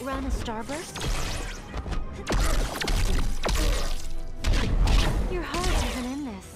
outrun a starburst? Your heart isn't in this.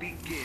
Begin.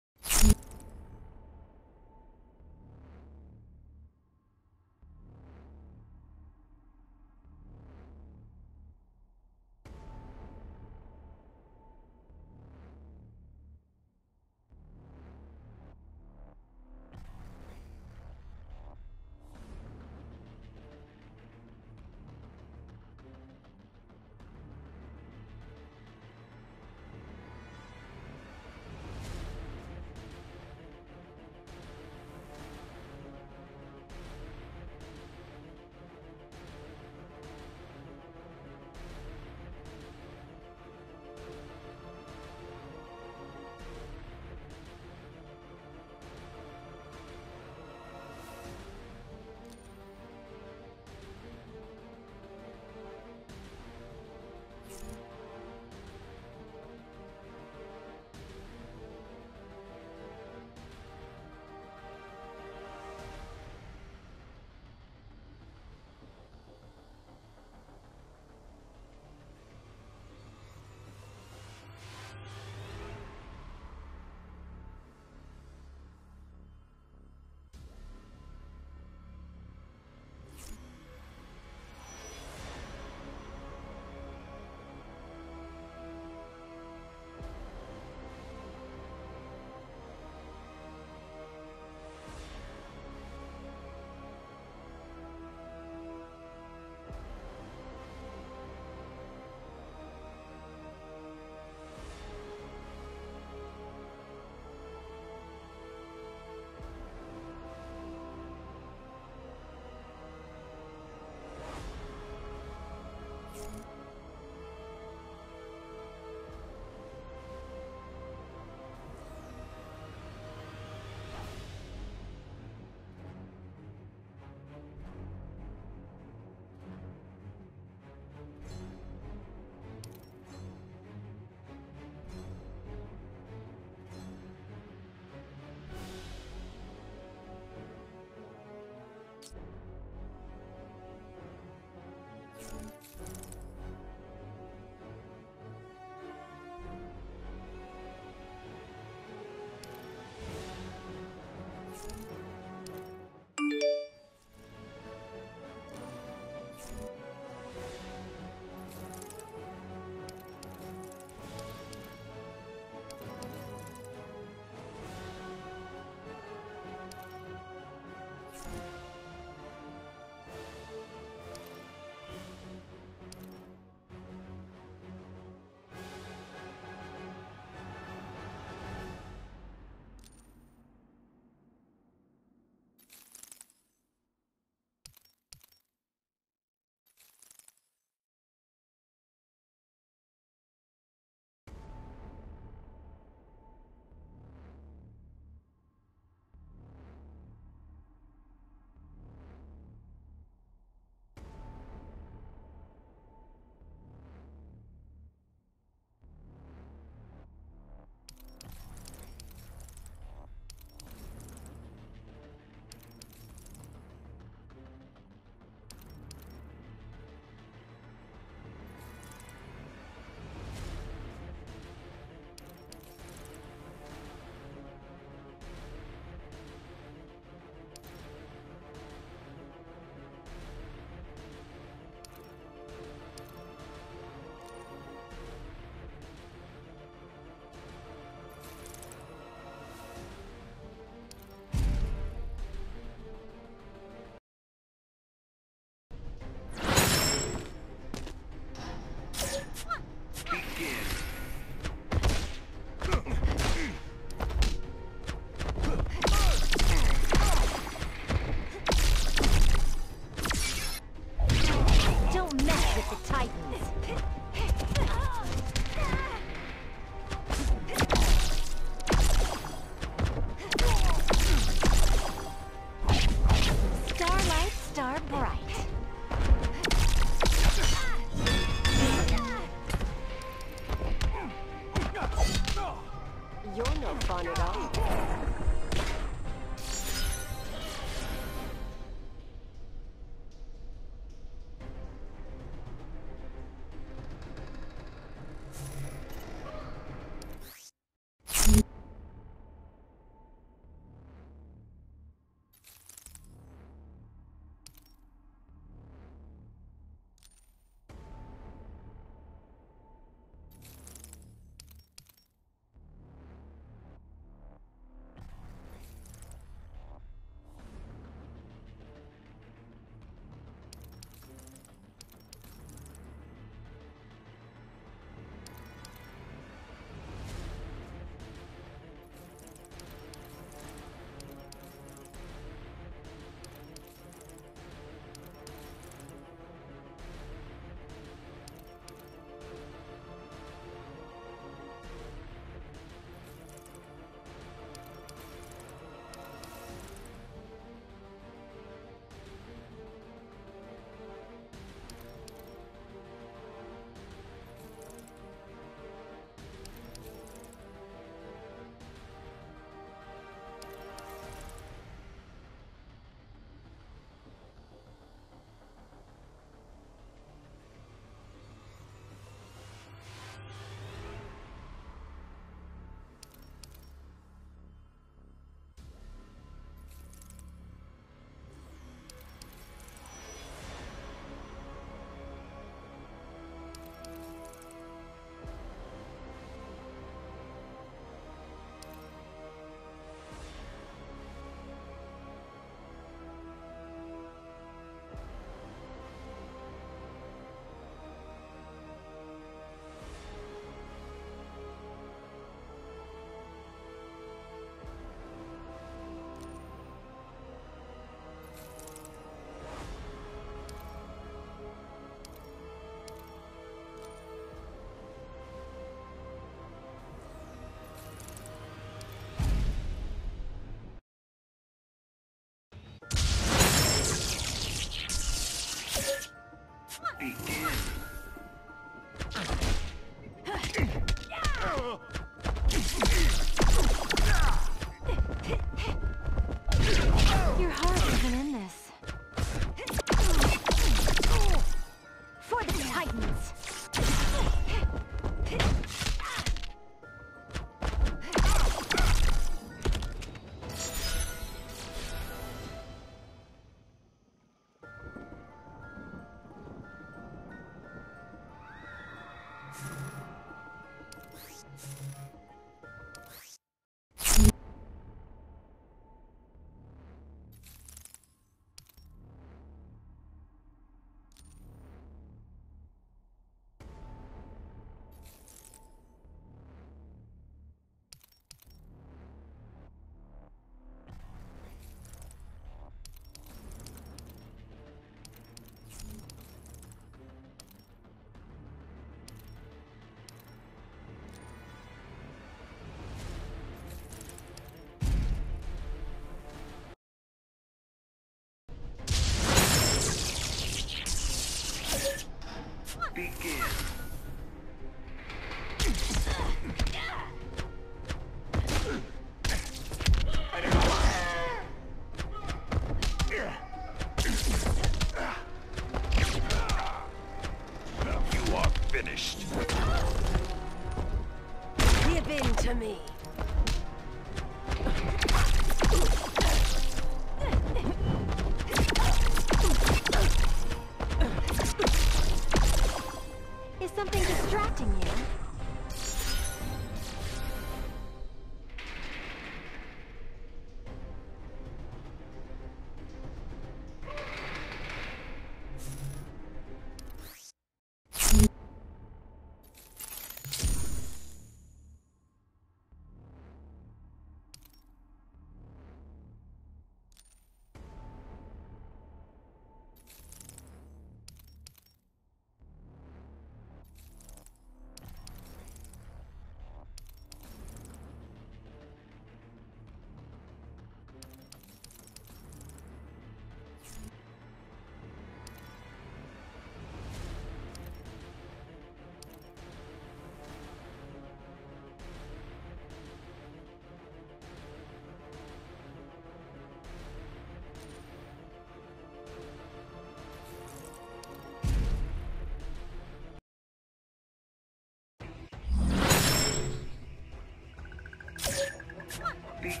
begin.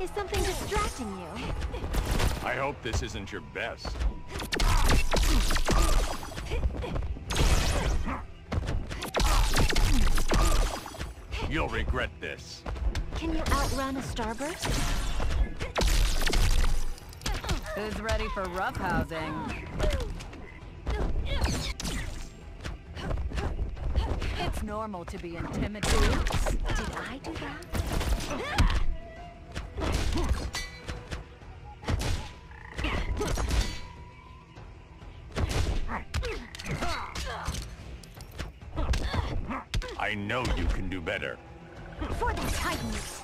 Is something distracting you? I hope this isn't your best. You'll regret this. Can you outrun a starburst? Who's ready for roughhousing? It's normal to be intimidated. Did I do that? I know you can do better. For the Titans!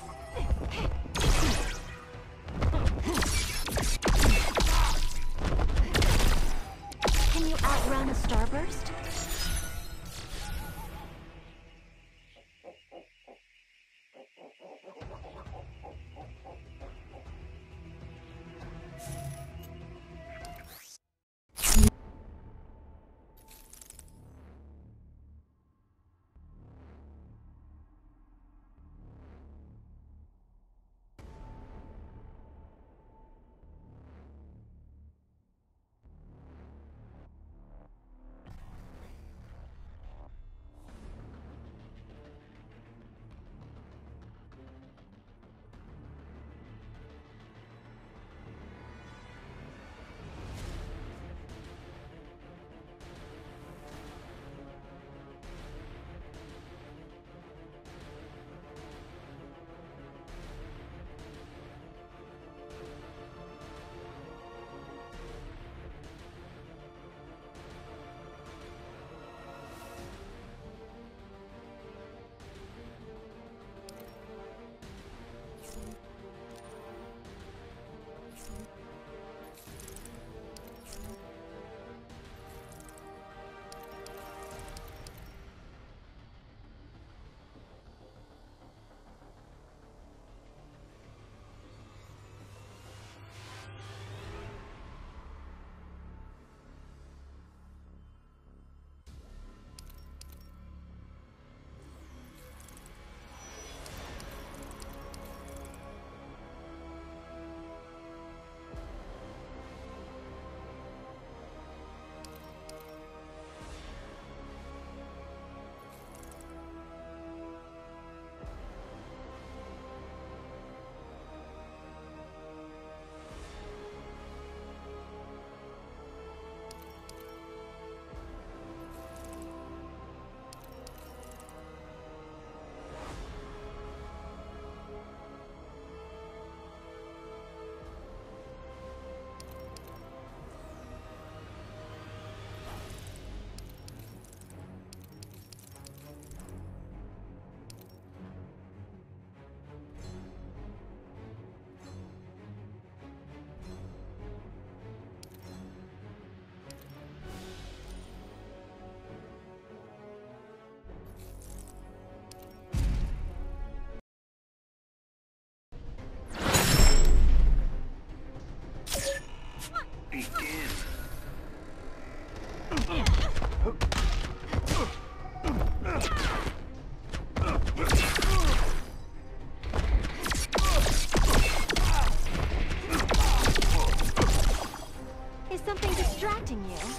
年。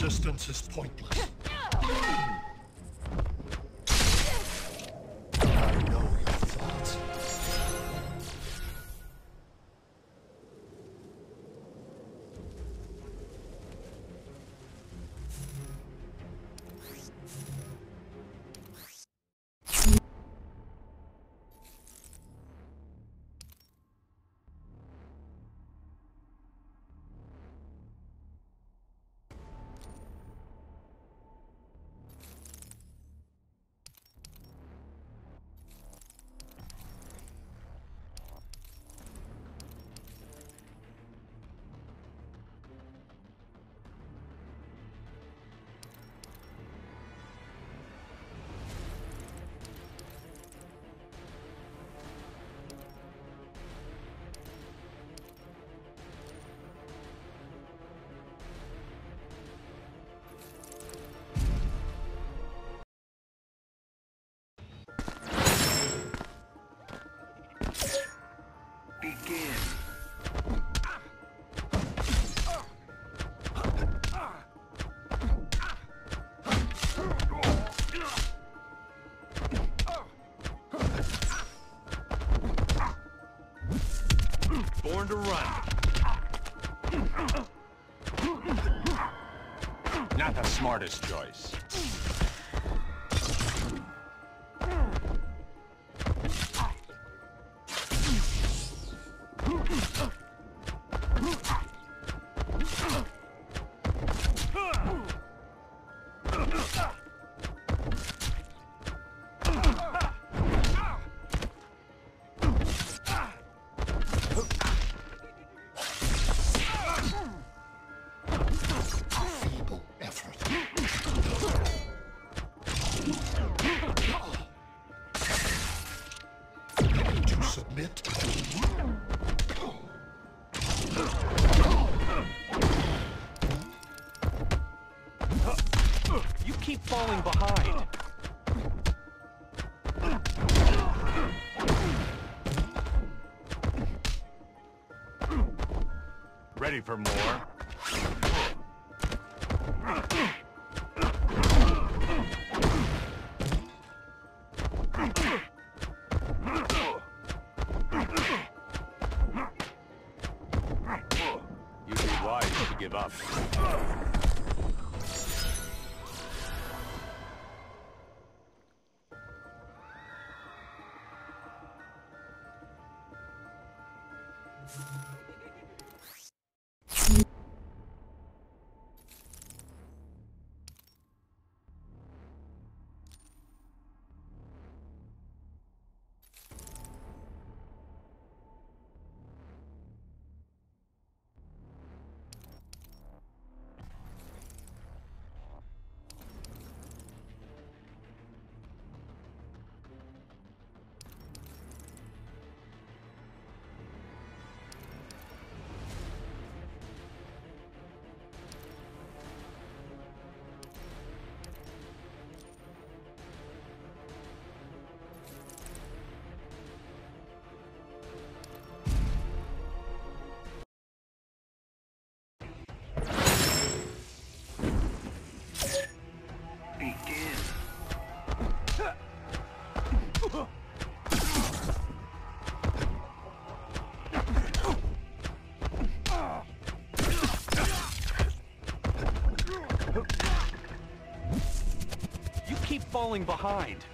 Resistance is pointless. To run. Not the smartest choice. For more? You'd be wise to give up. Falling behind.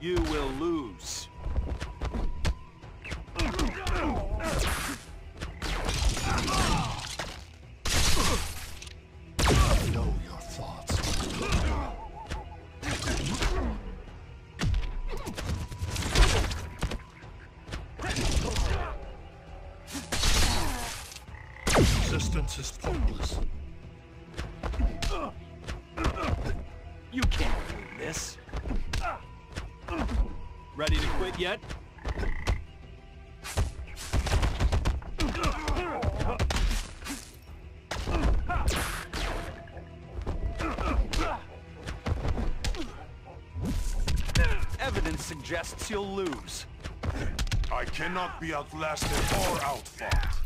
You will lose. Know your thoughts. Resistance is pointless. Yet? Evidence suggests you'll lose. I cannot be outlasted or outfought.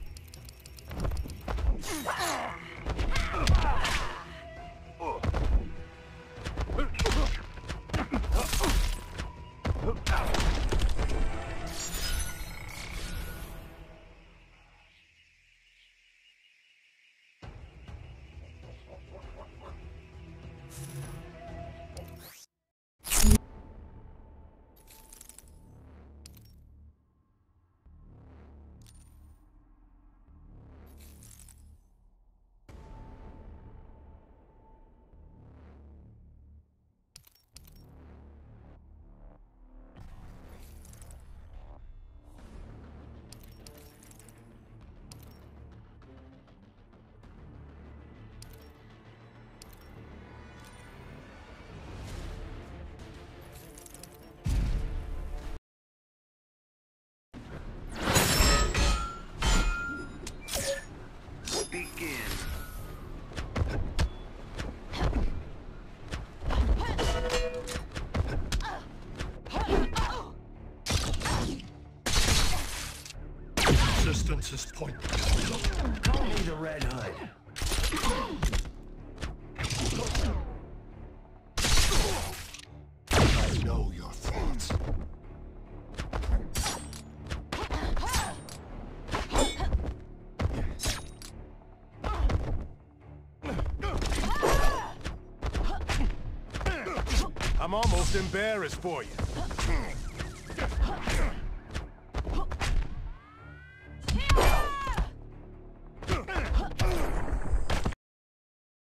Resistance is pointless. Call me the Red Hood. I know your thoughts. I'm almost embarrassed for you.